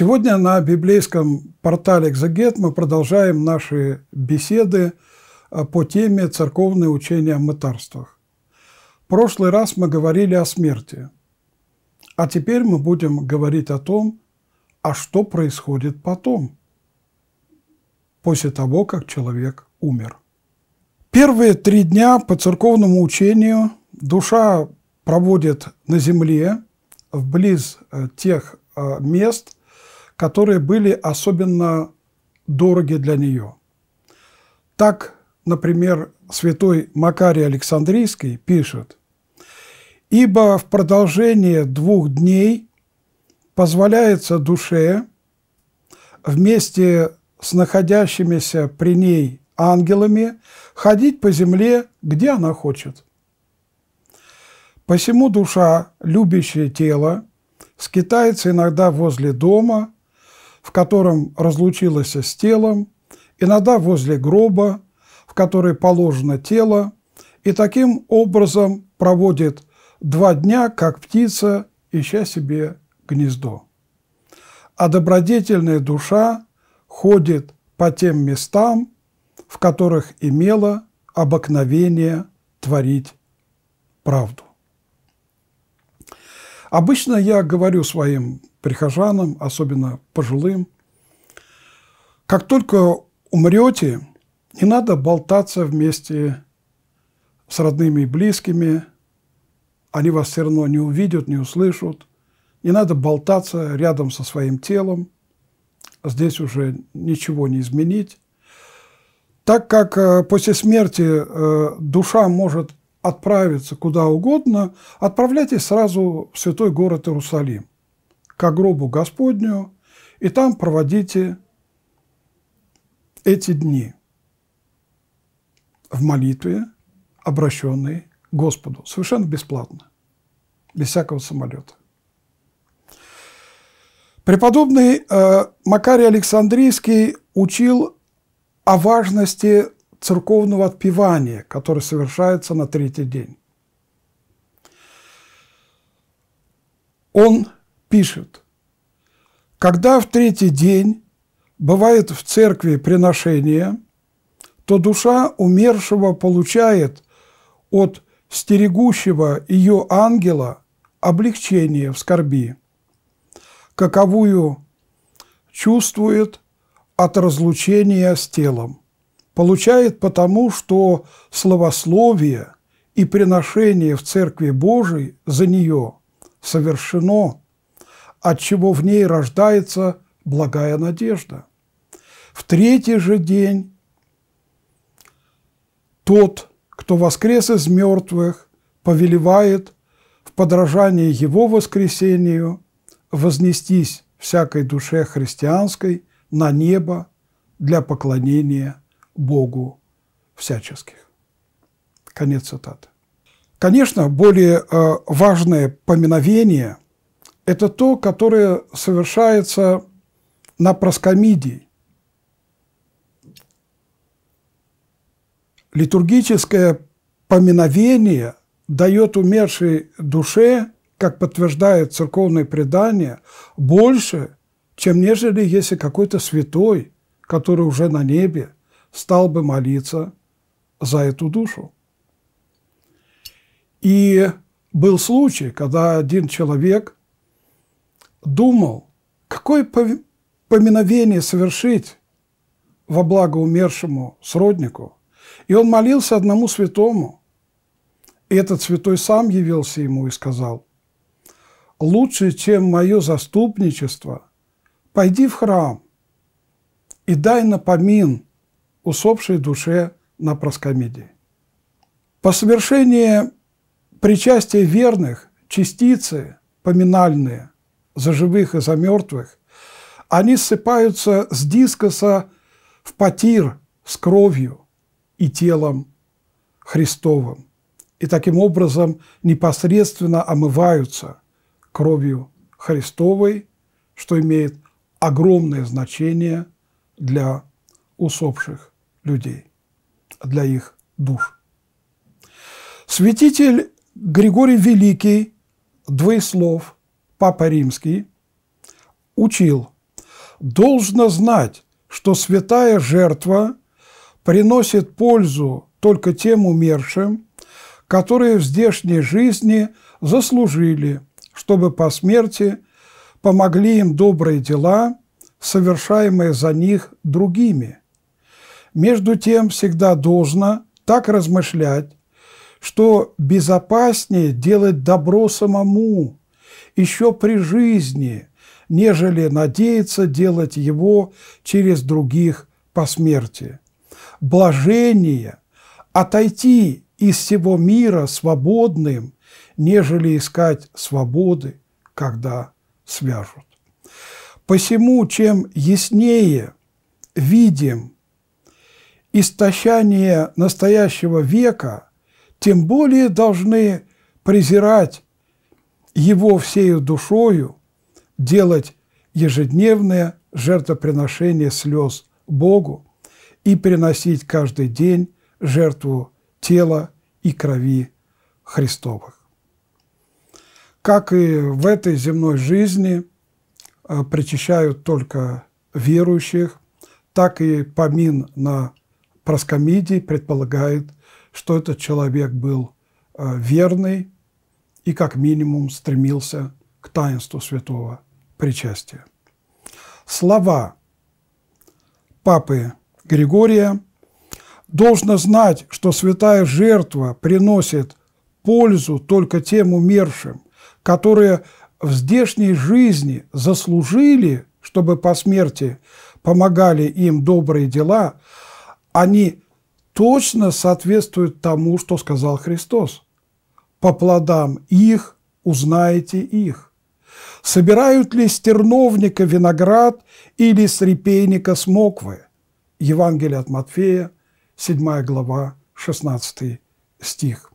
Сегодня на библейском портале «Экзегет» мы продолжаем наши беседы а, по теме «Церковные учения о мытарствах». В прошлый раз мы говорили о смерти, а теперь мы будем говорить о том, а что происходит потом, после того, как человек умер. Первые три дня по церковному учению душа проводит на земле, вблиз э, тех э, мест – которые были особенно дороги для нее. Так, например, святой Макарий Александрийский пишет, «Ибо в продолжение двух дней позволяется душе вместе с находящимися при ней ангелами ходить по земле, где она хочет. Посему душа, любящая тело, скитается иногда возле дома, в котором разлучилась с телом, иногда возле гроба, в который положено тело, и таким образом проводит два дня, как птица, ища себе гнездо. А добродетельная душа ходит по тем местам, в которых имела обыкновение творить правду. Обычно я говорю своим прихожанам, особенно пожилым. Как только умрете, не надо болтаться вместе с родными и близкими, они вас все равно не увидят, не услышат. Не надо болтаться рядом со своим телом, здесь уже ничего не изменить. Так как э, после смерти э, душа может отправиться куда угодно, отправляйтесь сразу в святой город Иерусалим к гробу Господню, и там проводите эти дни в молитве, обращенной к Господу, совершенно бесплатно, без всякого самолета. Преподобный э, Макарий Александрийский учил о важности церковного отпевания, которое совершается на третий день. Он пишет, когда в третий день бывает в церкви приношение, то душа умершего получает от стерегущего ее ангела облегчение в скорби, каковую чувствует от разлучения с телом. Получает потому, что словословие и приношение в Церкви Божией за нее совершено от чего в ней рождается благая надежда. В третий же день тот, кто воскрес из мертвых, повелевает в подражании его воскресению вознестись всякой душе христианской на небо для поклонения Богу всяческих. Конец цитаты. Конечно, более э, важное поминовение – это то, которое совершается на проскомидии. Литургическое поминовение дает умершей душе, как подтверждает церковное предание, больше, чем нежели если какой-то святой, который уже на небе, стал бы молиться за эту душу. И был случай, когда один человек – думал, какое поминовение совершить во благо умершему сроднику. И он молился одному святому. И этот святой сам явился ему и сказал, «Лучше, чем мое заступничество, пойди в храм и дай напомин усопшей душе на проскомидии». По совершении причастия верных частицы поминальные за живых и за мертвых, они ссыпаются с дискоса в потир с кровью и телом Христовым. И таким образом непосредственно омываются кровью Христовой, что имеет огромное значение для усопших людей, для их душ. Святитель Григорий Великий, двоеслов – Папа Римский учил должно знать, что святая жертва приносит пользу только тем умершим, которые в здешней жизни заслужили, чтобы по смерти помогли им добрые дела, совершаемые за них другими. Между тем всегда должно так размышлять, что безопаснее делать добро самому, еще при жизни, нежели надеяться делать его через других по смерти. Блажение отойти из всего мира свободным, нежели искать свободы, когда свяжут. Посему, чем яснее видим истощание настоящего века, тем более должны презирать его всею душою, делать ежедневное жертвоприношение слез Богу и приносить каждый день жертву тела и крови Христовых. Как и в этой земной жизни э, причащают только верующих, так и помин на проскомидии предполагает, что этот человек был э, верный и как минимум стремился к таинству святого причастия. Слова папы Григория должно знать, что святая жертва приносит пользу только тем умершим, которые в здешней жизни заслужили, чтобы по смерти помогали им добрые дела, они точно соответствуют тому, что сказал Христос. По плодам их узнаете их. Собирают ли с терновника виноград или с репейника смоквы? Евангелие от Матфея, 7 глава, 16 стих.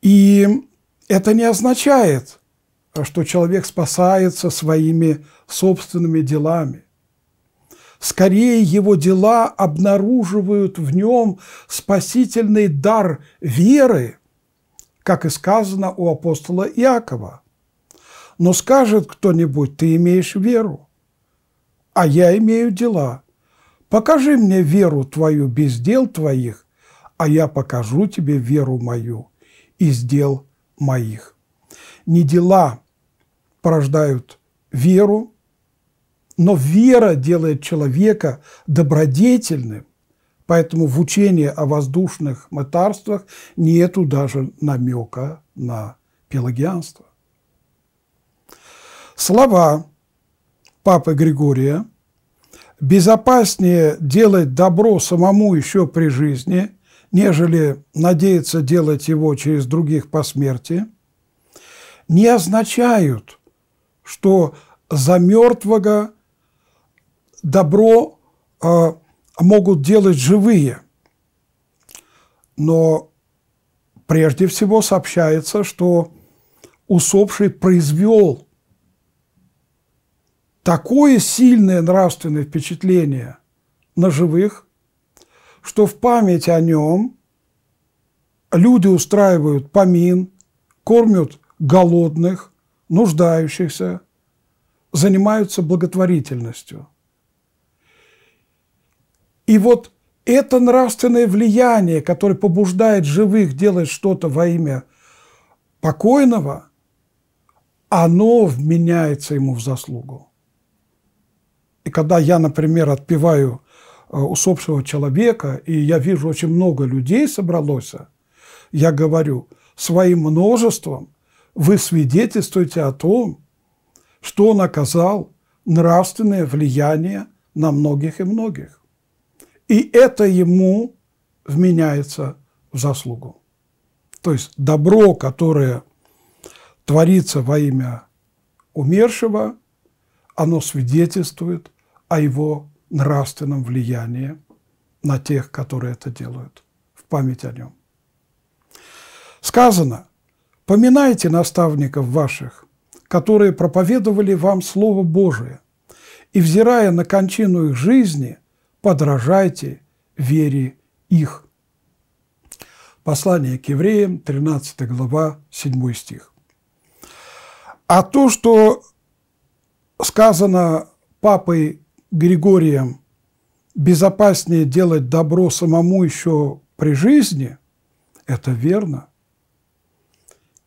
И это не означает, что человек спасается своими собственными делами. Скорее, его дела обнаруживают в нем спасительный дар веры, как и сказано у апостола Иакова. Но скажет кто-нибудь, ты имеешь веру, а я имею дела – Покажи мне веру твою без дел твоих, а я покажу тебе веру мою из дел моих. Не дела порождают веру, но вера делает человека добродетельным, поэтому в учении о воздушных мытарствах нету даже намека на пелагианство. Слова Папы Григория – безопаснее делать добро самому еще при жизни, нежели надеяться делать его через других по смерти, не означают, что за мертвого добро э, могут делать живые. Но прежде всего сообщается, что усопший произвел такое сильное нравственное впечатление на живых, что в память о нем люди устраивают помин, кормят голодных, нуждающихся, занимаются благотворительностью. И вот это нравственное влияние, которое побуждает живых делать что-то во имя покойного, оно вменяется ему в заслугу. И когда я, например, отпеваю э, усопшего человека, и я вижу очень много людей собралось, я говорю, своим множеством вы свидетельствуете о том, что он оказал нравственное влияние на многих и многих. И это ему вменяется в заслугу. То есть добро, которое творится во имя умершего, оно свидетельствует о его нравственном влиянии на тех, которые это делают, в память о нем. Сказано, поминайте наставников ваших, которые проповедовали вам Слово Божие, и, взирая на кончину их жизни, подражайте вере их. Послание к евреям, 13 глава, 7 стих. А то, что сказано папой Григорием безопаснее делать добро самому еще при жизни, это верно.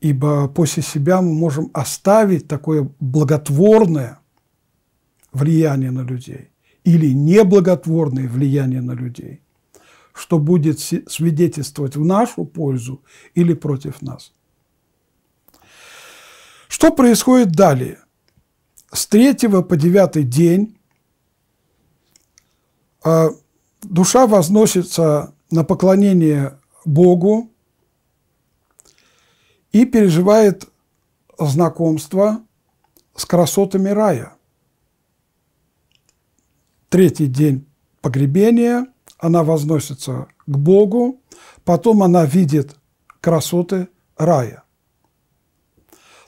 Ибо после себя мы можем оставить такое благотворное влияние на людей или неблаготворное влияние на людей, что будет свидетельствовать в нашу пользу или против нас. Что происходит далее? С третьего по девятый день а, душа возносится на поклонение Богу и переживает знакомство с красотами рая. Третий день погребения она возносится к Богу, потом она видит красоты рая.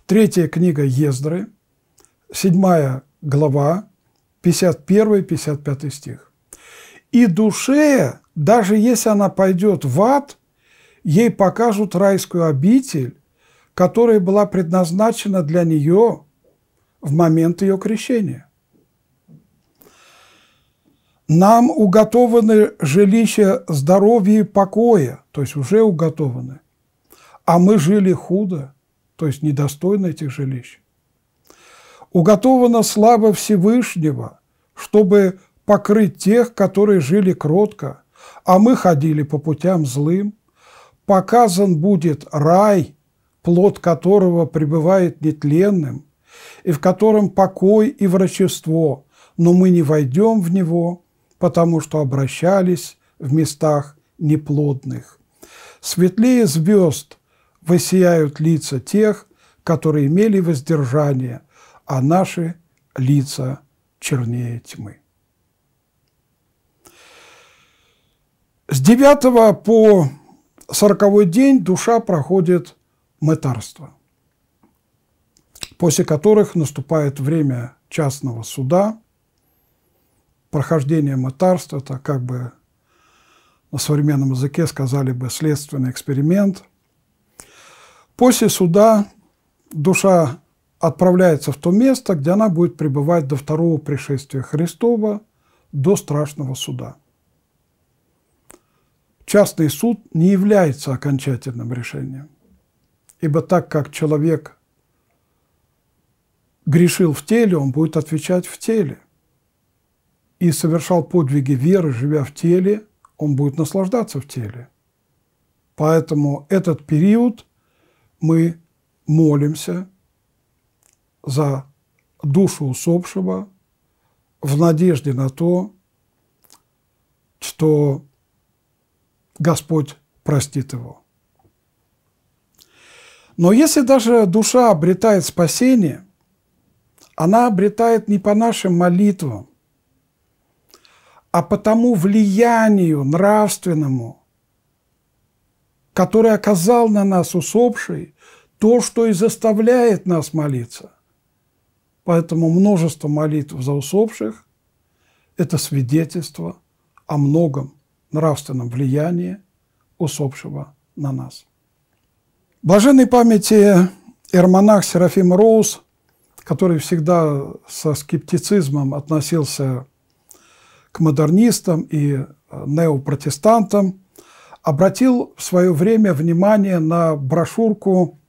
Третья книга Ездры, седьмая глава, 51-55 стих. «И душе, даже если она пойдет в ад, ей покажут райскую обитель, которая была предназначена для нее в момент ее крещения. Нам уготованы жилища здоровья и покоя, то есть уже уготованы, а мы жили худо, то есть недостойно этих жилищ. Уготована слава Всевышнего, чтобы покрыть тех, которые жили кротко, а мы ходили по путям злым. Показан будет рай, плод которого пребывает нетленным, и в котором покой и врачество, но мы не войдем в него, потому что обращались в местах неплодных. Светлее звезд высияют лица тех, которые имели воздержание, а наши лица чернее тьмы. С 9 по 40 день душа проходит мытарство, после которых наступает время частного суда. Прохождение мытарства – это как бы на современном языке сказали бы следственный эксперимент. После суда душа отправляется в то место, где она будет пребывать до второго пришествия Христова, до страшного суда. Частный суд не является окончательным решением. Ибо так как человек грешил в теле, он будет отвечать в теле. И совершал подвиги веры, живя в теле, он будет наслаждаться в теле. Поэтому этот период мы молимся за душу усопшего в надежде на то, что Господь простит его. Но если даже душа обретает спасение, она обретает не по нашим молитвам, а по тому влиянию нравственному, которое оказал на нас усопший, то, что и заставляет нас молиться. Поэтому множество молитв за усопших – это свидетельство о многом нравственном влиянии усопшего на нас. Блаженной памяти эрмонах Серафим Роуз, который всегда со скептицизмом относился к модернистам и э, неопротестантам, обратил в свое время внимание на брошюрку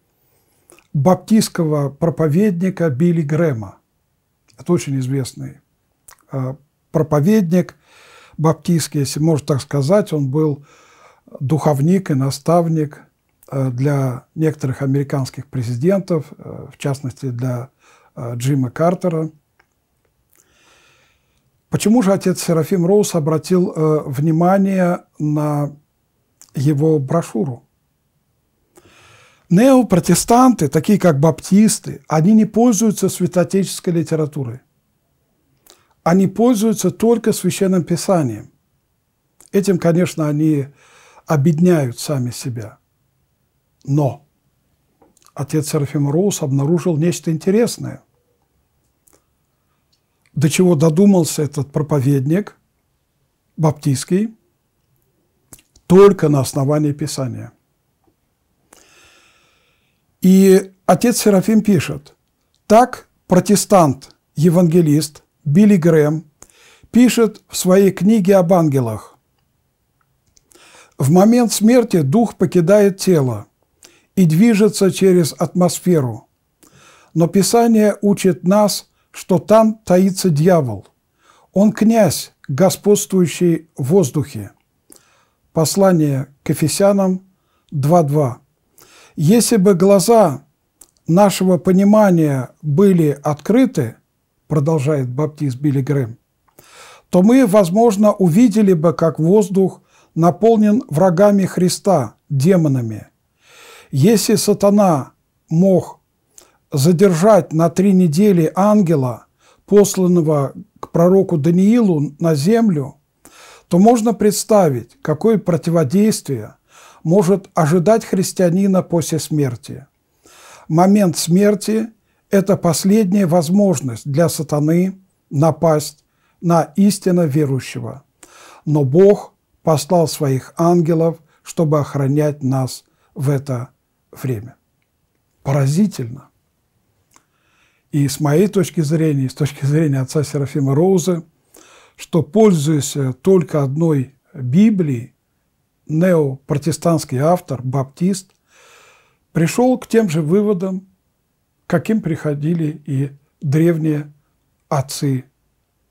баптистского проповедника Билли Грэма. Это очень известный э, проповедник баптистский, если можно так сказать. Он был духовник и наставник Э, для некоторых американских президентов, в частности для Джима Картера. Почему же отец Серафим Роуз обратил внимание на его брошюру? Неопротестанты, такие как баптисты, они не пользуются святоотеческой литературой. Они пользуются только священным писанием. Этим, конечно, они обедняют сами себя – но отец Серафим Роуз обнаружил нечто интересное. До чего додумался этот проповедник баптистский только на основании Писания. И отец Серафим пишет, так протестант евангелист Билли Грэм пишет в своей книге об ангелах. В момент смерти дух покидает тело и движется через атмосферу. Но Писание учит нас, что там таится дьявол. Он князь, господствующий в воздухе. Послание к Ефесянам 2.2. Если бы глаза нашего понимания были открыты, продолжает баптист Билли Грэм, то мы, возможно, увидели бы, как воздух наполнен врагами Христа, демонами. Если сатана мог задержать на три недели ангела, посланного к пророку Даниилу на землю, то можно представить, какое противодействие может ожидать христианина после смерти. Момент смерти – это последняя возможность для сатаны напасть на истинно верующего. Но Бог послал своих ангелов, чтобы охранять нас в это время. Поразительно. И с моей точки зрения, с точки зрения отца Серафима Роуза, что, пользуясь только одной Библией, неопротестантский автор, баптист, пришел к тем же выводам, каким приходили и древние отцы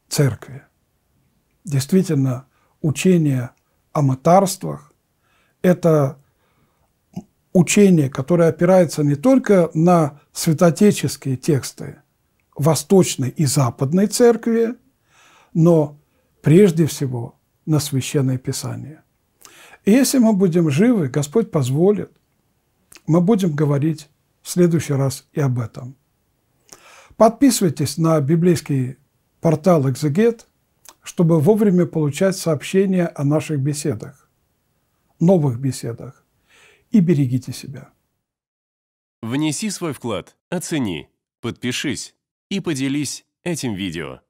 церкви. Действительно, учение о мытарствах – это учение, которое опирается не только на святотеческие тексты Восточной и Западной Церкви, но прежде всего на Священное Писание. И если мы будем живы, Господь позволит, мы будем говорить в следующий раз и об этом. Подписывайтесь на библейский портал «Экзегет», чтобы вовремя получать сообщения о наших беседах, новых беседах, и берегите себя. Внеси свой вклад, оцени, подпишись и поделись этим видео.